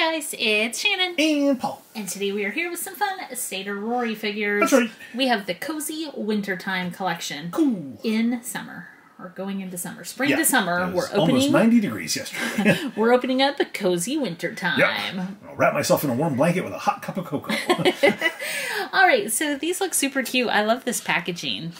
guys, it's Shannon. And Paul. And today we are here with some fun Satyr Rory figures. Right. We have the Cozy Wintertime collection. Cool. In summer. Or going into summer. Spring Yeah, to summer. We're was almost opening 90 degrees yesterday. we're opening up a Cozy Wintertime. Yep. I'll wrap myself in a warm blanket with a hot cup of cocoa. Alright, so these look super cute. I love this packaging.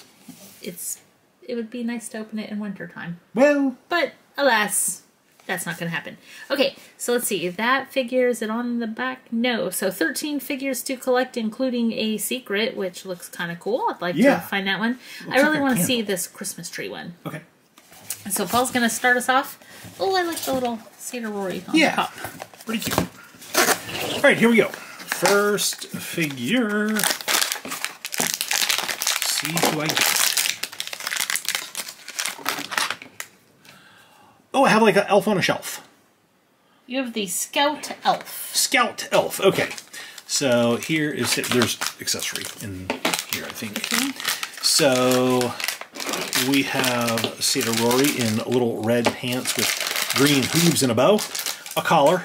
It's it would be nice to open it in wintertime. well, But alas, that's not going to happen. Okay, so let's see. That figure, is it on the back? No. So 13 figures to collect, including a secret, which looks kind of cool. I'd like Yeah. to find that one. I really a want to see this Christmas tree one. okay. So Paul's going to start us off. Oh, I like the little Satyr Rory on Yeah. the top. Pretty cute. All right, here we go. First figure. see who I get. Oh, I have like an elf on a shelf. You have the Scout Elf. Scout elf. Okay. So here is there's accessory in here, I think. So we have Satyr Rory in little red pants with green hooves and a bow, a collar,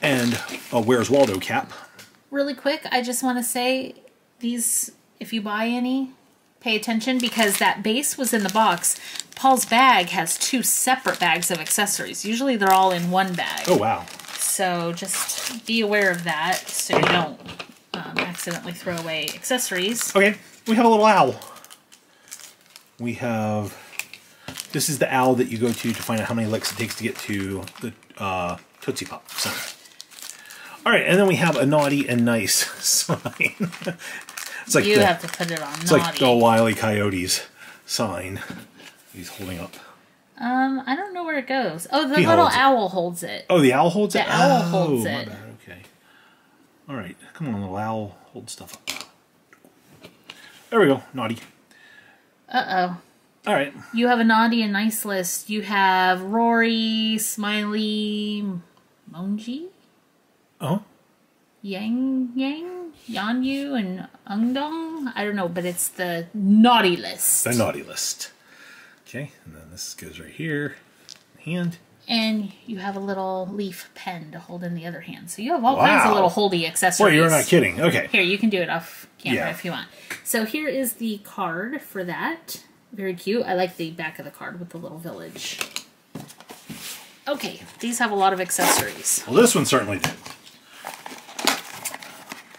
and a Where's Waldo cap. Really quick, I just want to say these, if you buy any, pay attention because that base was in the box. Paul's bag has two separate bags of accessories. Usually they're all in one bag. Oh wow. So just be aware of that so you don't um, accidentally throw away accessories. Okay, we have a little owl. We have. This is the owl that you go to to find out how many licks it takes to get to the uh, Tootsie Pop Center. All right, and then we have a naughty and nice sign. It's like You the, have to put it on it's naughty. like the Wile E. Coyote's sign. He's holding up. um, I don't know where it goes. Oh, the He little holds it. owl holds it. Oh, the owl holds it. The owl oh, holds it. bad. Okay. All right, come on, little owl, hold stuff up. There we go. Naughty. Uh-oh. All right. You have a naughty and nice list. You have Rory, Smiley, Monji, Oh. Yang Yang, Yanyu, and Ungdong. I don't know, but it's the naughty list. the naughty list. Okay, and then this goes right here. Hand. And you have a little leaf pen to hold in the other hand. So you have all kinds of little holdy accessories. Boy, you're not kidding. Okay. Here, you can do it off camera Yeah. if you want. So here is the card for that. Very cute. I like the back of the card with the little village. Okay, these have a lot of accessories. Well, this one certainly did.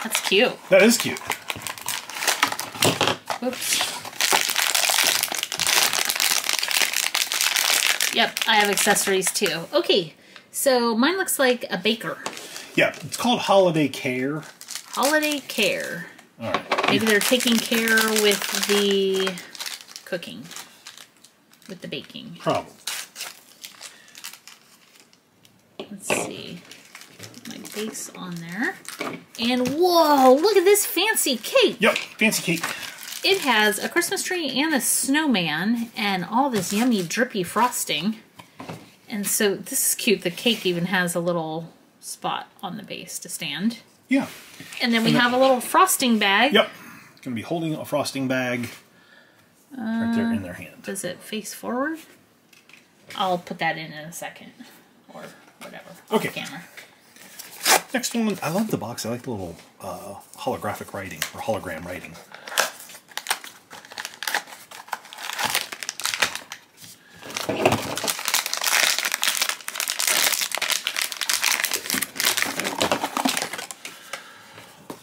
That's cute. That is cute. Whoops. Yep, I have accessories too. Okay, so mine looks like a baker. Yeah, it's called Holiday Care. Holiday care. All right. Maybe they're taking care with the cooking, with the baking. Problem. Let's see. Base on there. And whoa, look at this fancy cake. Yep, fancy cake. It has a Christmas tree and a snowman and all this yummy drippy frosting. And so this is cute. The cake even has a little spot on the base to stand. Yeah. And then we have a little frosting bag. Yep. Gonna be holding a frosting bag right there in their uh, hand. Does it face forward? I'll put that in in a second. Or whatever. off Okay. Camera. Next one, I love the box. I like the little uh, holographic writing or hologram writing.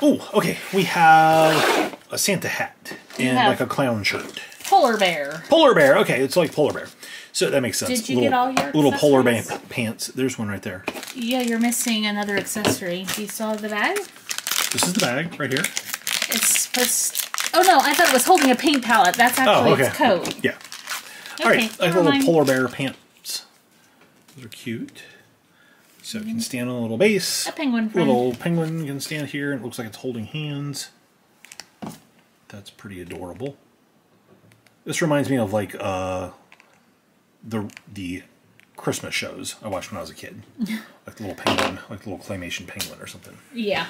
Oh, okay. We have a Santa hat and like a clown shirt. Polar bear. Polar bear. Okay, it's like polar bear. So that makes sense. Did you little, get all your little polar bear pants? There's one right there. Yeah, you're missing another accessory. Do you still have the bag? This is the bag right here. It's supposed. Oh no, I thought it was holding a paint palette. That's actually Oh, okay. its coat. Yeah. Okay, All right, like never little polar bear pants. Those are cute. So it can stand on a little base. A penguin friend. Little penguin can stand here. It looks like it's holding hands. That's pretty adorable. This reminds me of like uh, the the Christmas shows I watched when I was a kid. like the little penguin, like the little claymation penguin or something. Yeah.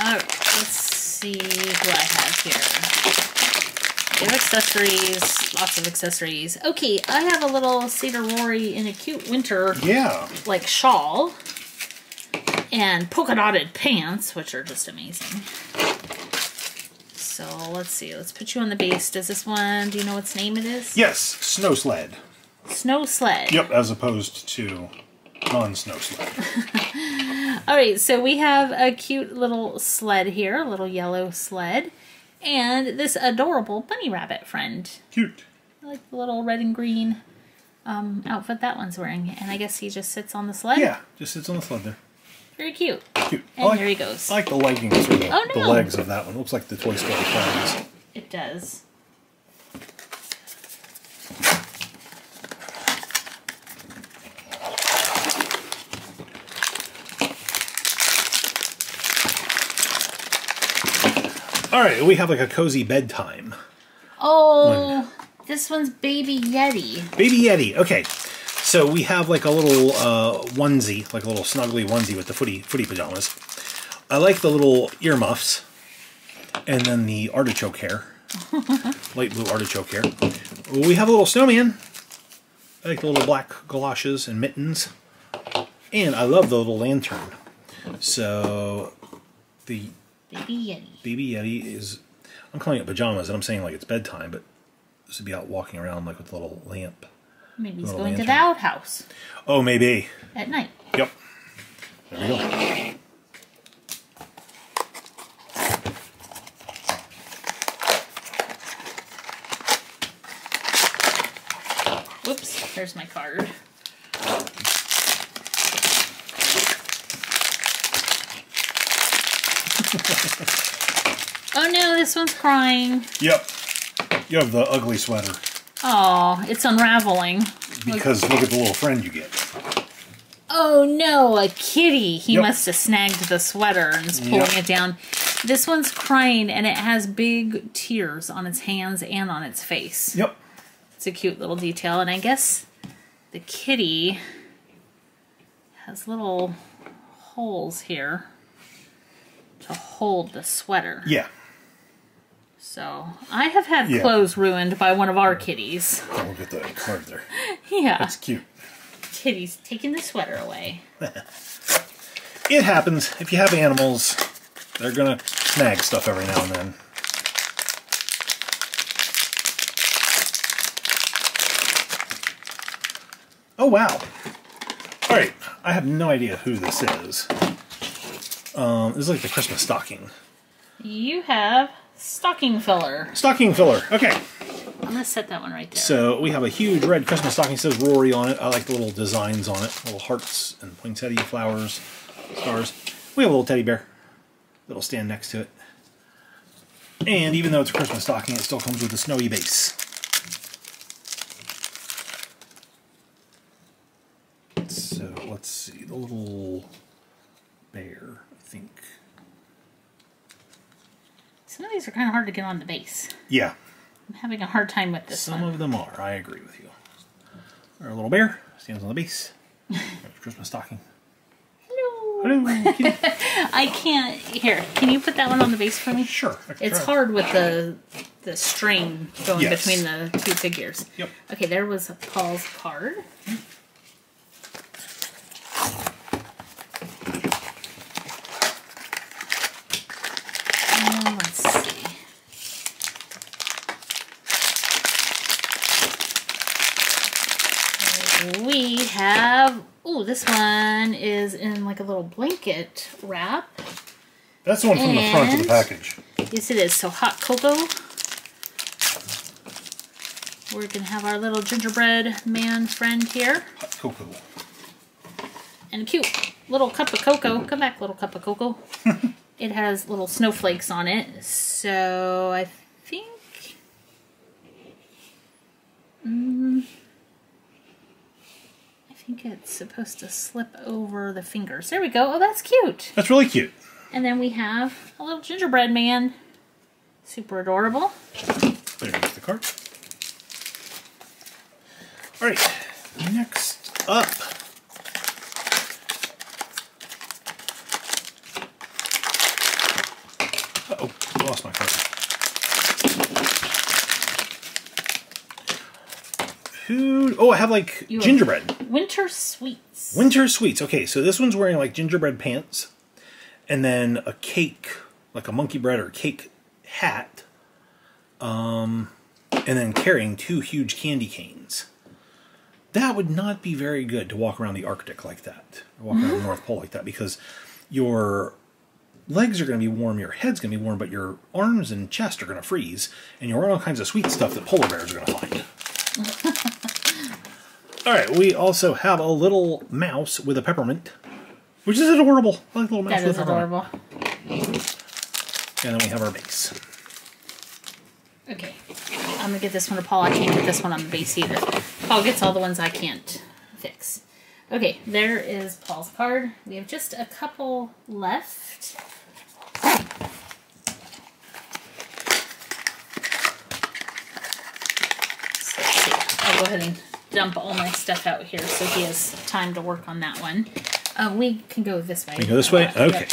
Alright, let's see who I have here. We have accessories, lots of accessories. Okay, I have a little Satyr Rory in a cute winter Yeah. like shawl and polka dotted pants, which are just amazing. So let's see. Let's put you on the base. Does this one? Do you know what's name it is? Yes, snow sled. Snow sled. Yep, as opposed to non-snow sled. All right. So we have a cute little sled here, a little yellow sled, and this adorable bunny rabbit friend. Cute. I like the little red and green um, outfit that one's wearing, and I guess he just sits on the sled. Yeah, just sits on the sled there. Very cute. Cute. I And like, here he goes. I like the leggings or the, Oh, the legs of that one. Looks like the Toy Story clowns. It does. All right, we have like a cozy bedtime. Oh, this one's Baby Yeti. Baby Yeti. Okay, so we have like a little uh, onesie, like a little snuggly onesie with the footy footy pajamas. I like the little earmuffs, and then the artichoke hair, light blue artichoke hair. We have a little snowman. I like the little black galoshes and mittens, and I love the little lantern. So the Baby Yeti. Baby Yeti is. I'm calling it pajamas, and I'm saying like it's bedtime, but this would be out walking around like with a little lamp. Maybe he's going to the lantern. outhouse Oh, maybe. at night. Yep. There we go. Whoops, there's my card. oh no, this one's crying. Yep. You have the ugly sweater Oh, it's unraveling. because look at the little friend you get. Oh no, a kitty. He Yep. must have snagged the sweater and is pulling Yep. it down. This one's crying and it has big tears on its hands and on its face. Yep. It's a cute little detail, and I guess the kitty has little holes here to hold the sweater. Yeah. So I have had Yeah. clothes ruined by one of our kitties. Oh, look at the card there. Yeah, That's cute. kitty's taking the sweater away. It happens. If you have animals, they're gonna snag stuff every now and then. Oh wow! All right, I have no idea who this is. Um, this is like the Christmas stocking. You have stocking filler. Stocking filler. Okay, I'm gonna set that one right there. so we have a huge red Christmas stocking. It says Rory on it. I like the little designs on it, little hearts and poinsettia flowers, stars. We have a little teddy bear that'll stand next to it. And even though it's a Christmas stocking, it still comes with a snowy base. So let's see, the little bear, I think. Some of these are kind of hard to get on the base. Yeah, I'm having a hard time with this some one. of them are. I agree with you. Our little bear stands on the base. Christmas stocking. Hello, kitty. I can't. Here, can you put that one on the base for me? Sure. It's try. hard with the the string going Yes. between the two figures. Yep. Okay, there was Paul's card. Mm-hmm. Uh, let's see. We have. Oh, this one is in like a little blanket wrap. That's the one from the front of the package. Yes, it is. So hot cocoa. We're gonna have our little gingerbread man friend here, Hot cocoa. and a cute little cup of cocoa. Come back, little cup of cocoa. it has little snowflakes on it, so I think. Mm, I think it's supposed to slip over the fingers. There we go. Oh, that's cute. That's really cute. And then we have a little gingerbread man. Super adorable. There's the card. All right, next up. Uh oh, lost my card. Who? Oh, I have like You have- gingerbread. Winter sweets. Winter sweets. Okay, so this one's wearing like gingerbread pants, and then a cake, like a monkey bread or cake hat, um, and then carrying two huge candy canes. That would not be very good to walk around the Arctic like that, or walk around the North Pole like that, because your legs are going to be warm, your head's going to be warm, but your arms and chest are going to freeze, and you're wearing all kinds of sweet stuff that polar bears are going to find. All right, we also have a little mouse with a peppermint, which is adorable. I like little mouse That with is adorable. And then we have our base. Okay. I'm gonna get this one to Paul. I can't get this one on the base either. Paul gets all the ones I can't fix. Okay, there is Paul's card. We have just a couple left. So. I'll go ahead and dump all my stuff out here so he has time to work on that one. Uh, we can go this way. We go this way? Yep. Okay.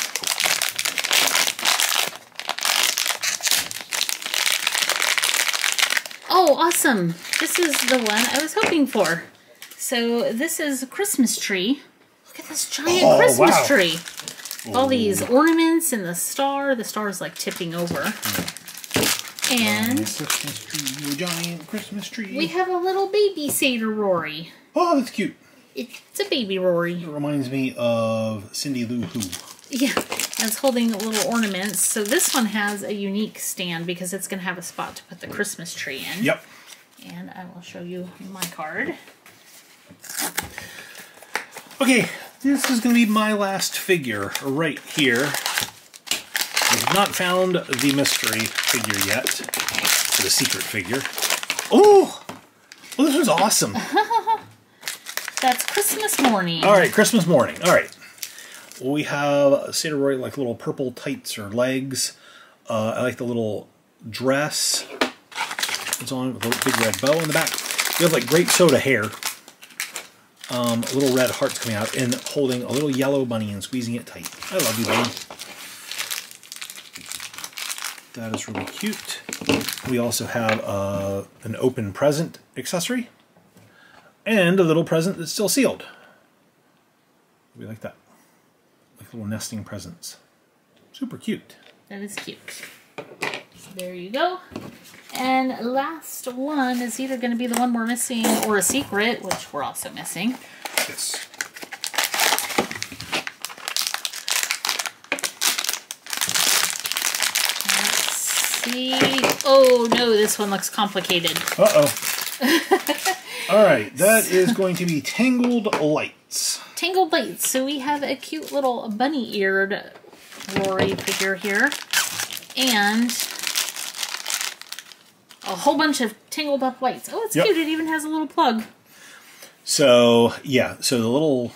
Oh, awesome. This is the one I was hoping for. So this is a Christmas tree. Look at this giant Oh, Christmas wow. tree. All these ornaments and the star. The star is like tipping over. And Christmas tree, giant Christmas tree. we have a little baby Satyr Rory. oh, that's cute. It's a baby Rory. It reminds me of Cindy Lou Who. Yeah, and it's holding little ornaments. So this one has a unique stand because it's going to have a spot to put the Christmas tree in. Yep. And I will show you my card. Okay, this is going to be my last figure right here. We have not found the mystery figure yet, or the secret figure. Oh, well, this one's awesome. That's Christmas morning. All right, Christmas morning. All right, we have Satyr Rory like little purple tights or legs. Uh, I like the little dress. It's on with a big red bow in the back. We have like grape soda hair. Um, little red hearts coming out and holding a little yellow bunny and squeezing it tight. I love you, bunny. That is really cute. We also have uh, an open present accessory and a little present that's still sealed. We like that. Like little nesting presents. Super cute. That is cute. So there you go. And last one is either going to be the one we're missing or a secret, which we're also missing. Yes. Let's see. Oh no, this one looks complicated. Uh oh. All right, that is going to be Tangled Lights. Tangled lights. So we have a cute little bunny-eared Rory figure here, and a whole bunch of tangled up lights. Oh, it's Yep. cute. It even has a little plug. So, yeah, so the little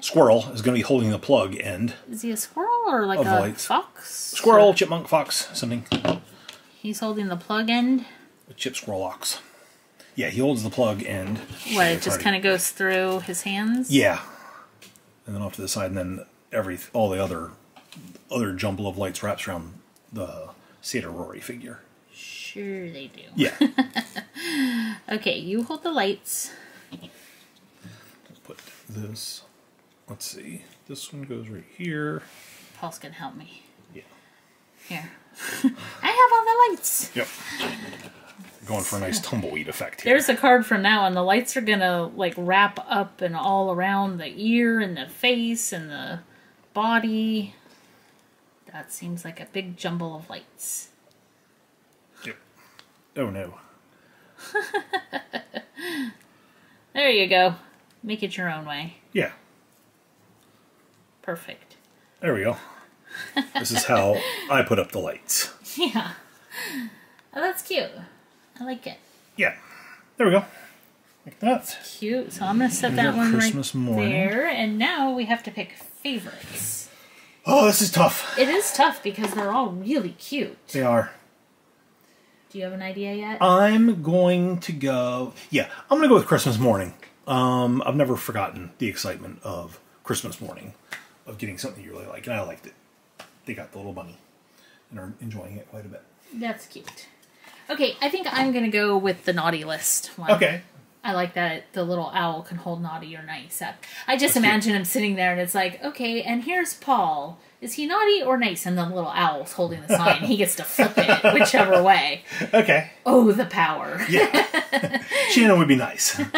squirrel is going to be holding the plug end. Is he a squirrel or like a lights. fox? Squirrel, chipmunk, fox, something. He's holding the plug end. The chip squirrel ox. Yeah, he holds the plug end. What? It just kind of goes through his hands. Yeah. And then off to the side, and then every all the other other jumble of lights wraps around the Satyr Rory figure. Sure, they do. Yeah. Okay, you hold the lights. Put this. Let's see. This one goes right here. Paul's gonna help me. Yeah. I have all the lights. Yep. Going for a nice tumbleweed effect here. There's a card from now, and the lights are gonna like wrap up and all around the ear and the face and the body. That seems like a big jumble of lights. Yep. Oh no. There you go. Make it your own way. Yeah. Perfect. There we go. This is how I put up the lights. Yeah. Oh, that's cute. I like it. Yeah. There we go. Like that. Cute. So I'm gonna set Here's that one Christmas right morning. there. And now we have to pick favorites. Oh, this is tough. It is tough because they're all really cute. They are. Do you have an idea yet? I'm going to go. Yeah, I'm going to go with Christmas morning. Um, I've never forgotten the excitement of Christmas morning, of getting something you really like, and I liked it. They got the little bunny and are enjoying it quite a bit. That's cute. Okay, I think I'm gonna go with the naughty list one. Okay. I like that the little owl can hold naughty or nice. I- I just cute. imagine him sitting there and it's like, okay, and here's Paul. Is he naughty or nice? And the little owl's holding the sign. he gets to flip it whichever way. Okay. Oh, the power. Yeah. Shannon would be nice.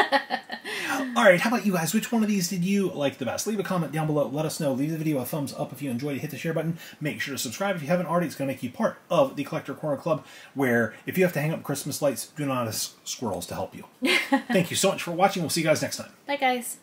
All right, how about you guys? Which one of these did you like the best? Leave a comment down below. Let us know. Leave the video a thumbs up if you enjoyed it. Hit the share button. Make sure to subscribe if you haven't already. It's going to make you part of the Collector Corner Club, where if you have to hang up Christmas lights, do not ask squirrels to help you. Thank you so much for watching. We'll see you guys next time. Bye, guys.